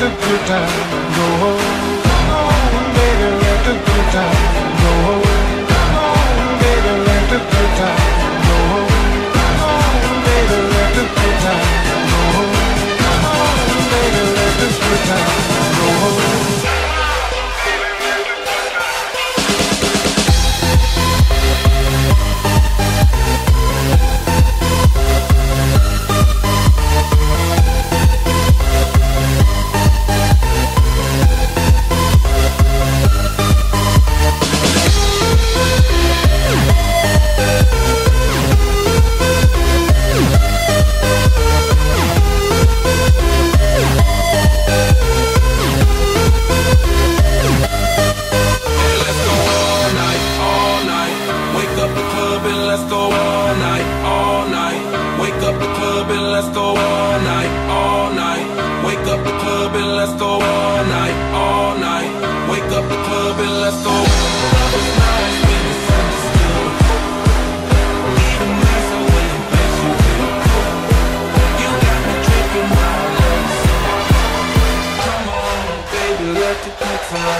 the good time go home. Baby, let the good time. for